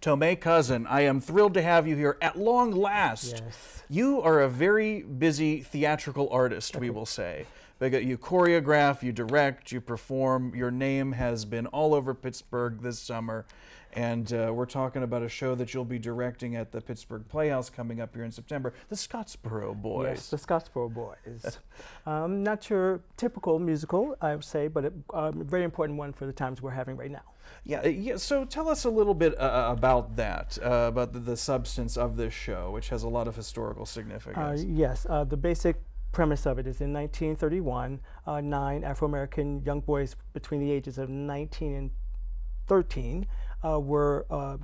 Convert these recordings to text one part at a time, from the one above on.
Tomé Cousin, I am thrilled to have you here at long last. Yes. You are a very busy theatrical artist, we will say. You choreograph, you direct, you perform. Your name has been all over Pittsburgh this summer. And uh, we're talking about a show that you'll be directing at the Pittsburgh Playhouse coming up here in September, The Scottsboro Boys. Yes, the Scottsboro Boys. um, not your typical musical, I would say, but a um, very important one for the times we're having right now. Yeah, uh, yeah. So tell us a little bit uh, about that, uh, about the, the substance of this show, which has a lot of historical Uh, significance. yes, uh, the basic premise of it is in 1931, uh, nine Afro American young boys between the ages of 19 and 13 uh, were uh,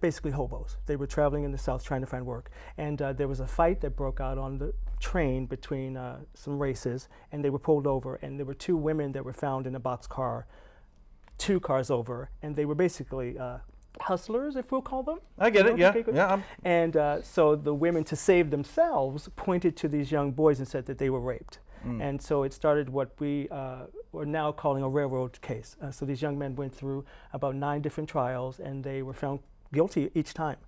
basically hobos. They were traveling in the South trying to find work. And uh, there was a fight that broke out on the train between uh, some races, and they were pulled over. And there were two women that were found in a boxcar, two cars over, and they were basically uh, hustlers, if we'll call them. I get You it. Yeah, okay, yeah. I'm- And uh, so the women, to save themselves, pointed to these young boys and said that they were raped. Mm. And so it started what we uh, are now calling a railroad case. Uh, so these young men went through about nine different trials and they were found guilty each time.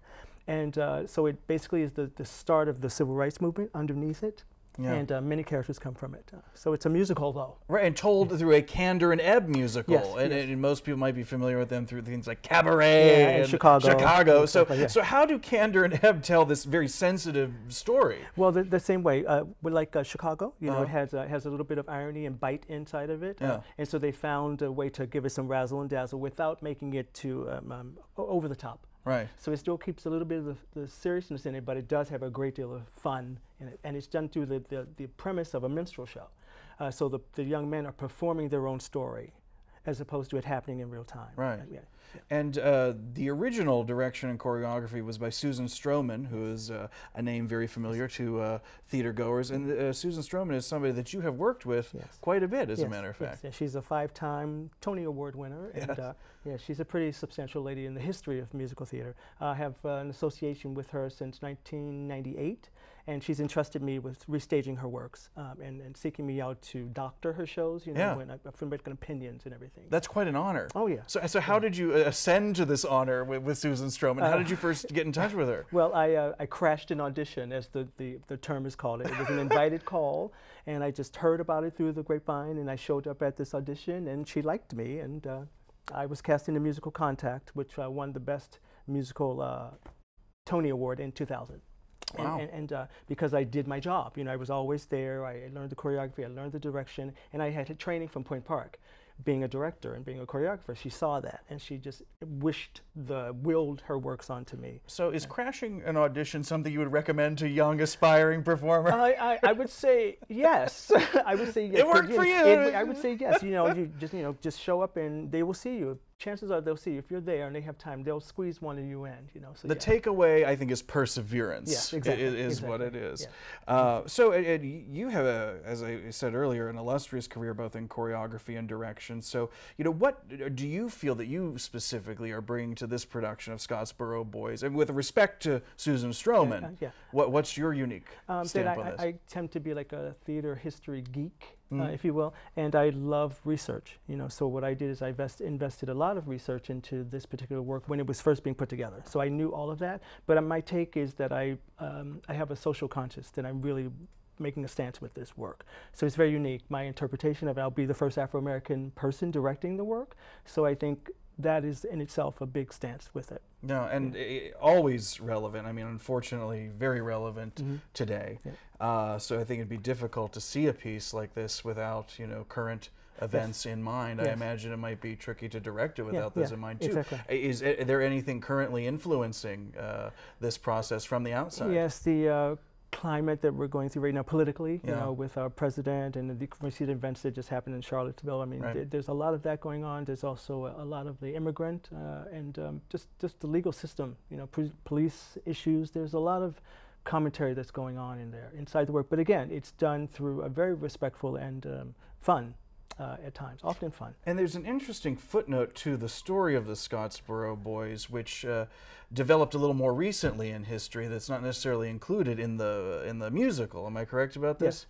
And uh, so it basically is the, the start of the civil rights movement underneath it. Yeah. And uh, many characters come from it. Uh, so it's a musical, though. Right, and told through a Kander and Ebb musical, Yes, and, yes. and most people might be familiar with them through things like Cabaret Yeah, and Chicago, Chicago. and So, like so how do Kander and Ebb tell this very sensitive story? Well, the, the same way, uh, we like uh, Chicago, you know, it Uh-huh. has, uh, has a little bit of irony and bite inside of it. uh, Yeah. and so they found a way to give it some razzle and dazzle without making it too um, um, over the top. Right. So it still keeps a little bit of the, the seriousness in it, but it does have a great deal of fun in it. And it's done through the, the, the premise of a minstrel show. Uh, so the, the young men are performing their own story as opposed to it happening in real time. Right. Uh, yeah. And uh, the original direction and choreography was by Susan Stroman, who is uh, a name very familiar to uh, theater goers. And uh, Susan Stroman is somebody that you have worked with Yes. quite a bit, as a matter of fact. yes. She's a five-time Tony Award winner, and Yes. uh, yeah, she's a pretty substantial lady in the history of musical theater. I have uh, an association with her since 1998, and she's entrusted me with restaging her works um, and, and seeking me out to doctor her shows. You know, Yeah. when I, from opinions and everything. That's quite an honor. oh yeah. So, so how did you uh, ascend to this honor with, with Susan Stroman? How Uh, did you first get in touch with her? Well, I, uh, I crashed an audition, as the, the, the term is called. It was an invited call, and I just heard about it through the grapevine, and I showed up at this audition, and she liked me, and uh, I was cast in the musical Contact, which uh, won the Best Musical uh, Tony Award in 2000. And, Wow. and, and uh, because I did my job, you know, I was always there. I learned the choreography, I learned the direction, and I had training from Point Park, being a director and being a choreographer. She saw that, and she just wished the willed her works onto me. So is crashing an audition something you would recommend to young aspiring performer? I, I, I would say yes. I would say yes. It worked but, for know, you. it- I would say yes. You know, you just you know just show up and they will see you. Chances are they'll see if you're there and they have time. They'll squeeze one of you in. You know. So the yeah. takeaway, I think, is perseverance. Yes, exactly, Is, what it is. yeah. Uh, so, Ed, you have, a, as I said earlier, an illustrious career both in choreography and direction. So, you know, what do you feel that you specifically are bringing to this production of Scottsboro Boys? And with respect to Susan Stroman, uh, yeah. what, what's your unique Um, I, this? I, I tend to be like a theater history geek, uh, Mhm. if you will, and I love research. You know, so what I did is I invest, invested a lot of research into this particular work when it was first being put together. So I knew all of that, but uh, my take is that I um, I have a social conscience that I'm really making a stance with this work. So it's very unique. My interpretation of it, I'll be the first Afro American person directing the work. So I think that is in itself a big stance with it. No, and i always relevant. I mean, unfortunately, very relevant Mhm. today. Yeah. Uh, so I think it'd be difficult to see a piece like this without, you know, current events in mind. I imagine it might be tricky to direct it Yeah, without those yeah, in mind too. exactly. Is, is there anything currently influencing uh, this process from the outside? Yes, the uh, climate that we're going through right now politically, you know, with our president and the recent events that just happened in Charlottesville. I mean, Right. there- there's a lot of that going on. There's also a, a lot of the immigrant uh, and um, just just the legal system, you know, police issues. There's a lot of commentary that's going on in there inside the work. But again, it's done through a very respectful and um, fun uh, at times, often fun. And there's an interesting footnote to the story of the Scottsboro Boys, which uh, developed a little more recently in history. That's not necessarily included in the in the musical. Am I correct about this?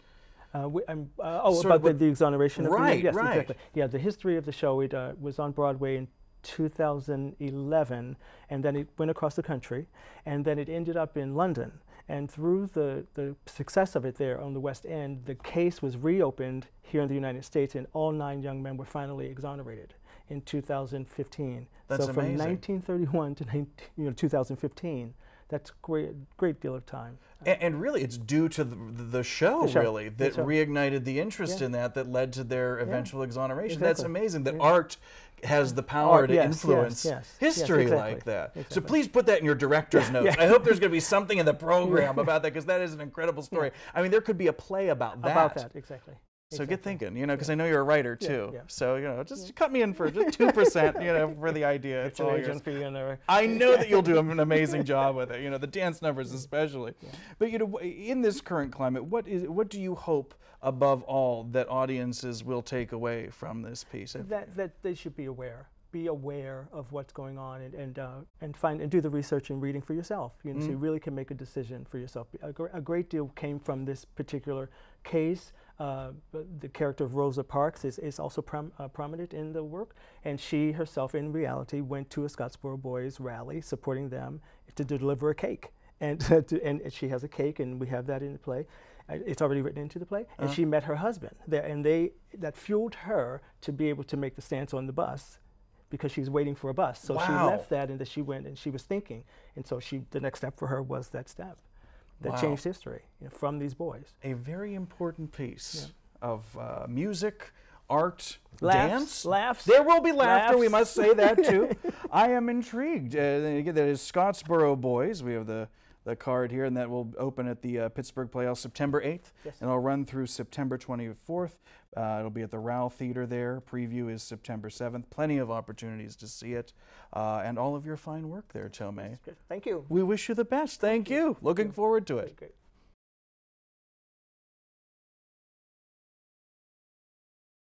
Uh, we, I'm, uh, oh, Sort about the, the exoneration of the Right, yes, right. exactly. Yeah, the history of the show, it uh, was on Broadway in 2011, and then it went across the country, and then it ended up in London. And through the, the success of it there on the West End, the case was reopened here in the United States, and all nine young men were finally exonerated in 2015. That's so from amazing. 1931 to 19, you know, 2015, that's a great, great deal of time. And, and really, it's due to the, the show, The show. really, that show. reignited the interest Yeah. in that, that led to their eventual exoneration. Exactly. That's amazing that Yeah. art has the power Art, to yes, influence yes, yes, history exactly, like that. So please put that in your director's notes. yeah. I hope there's going to be something in the program about that because that is an incredible story. I mean, there could be a play about that. About that, exactly. So exactly. get thinking, you know, because I know you're a writer too. yeah. So you know, just cut me in for just two percent, you know, for the idea. It's It's all yours. for you in there. I know that you'll do an amazing job with it. You know, the dance numbers especially. But you know, in this current climate, what is what do you hope above all that audiences will take away from this piece? that, that they should be aware be aware of what's going on and and, uh, and find and do the research and reading for yourself you know so you really can make a decision for yourself a, gr- a great deal came from this particular case uh, the character of Rosa Parks is, is also prom- uh, prominent in the work, and she herself, in reality, went to a Scottsboro Boys rally supporting them to deliver a cake, and to, and she has a cake, and we have that in the play. Uh, It's already written into the play, and she met her husband there, and they that fueled her to be able to make the stance on the bus because she's waiting for a bus. So she left that, and then she went and she was thinking, and so she the next step for her was that step that Wow. changed history you know, from these boys. A very important piece of uh, music, art, Laughs, dance. laughs, There will be laughter. We must say that too. I am intrigued. Uh, again, that is Scottsboro Boys. We have the the card here, and that will open at the uh, Pittsburgh Playhouse September 8th, Yes. and it'll run through September 24th. Uh, it'll be at the Rauh Theater there. Preview is September 7th. Plenty of opportunities to see it, uh, and all of your fine work there, Tomé. Thank you. We wish you the best. Thank you. Looking forward to it.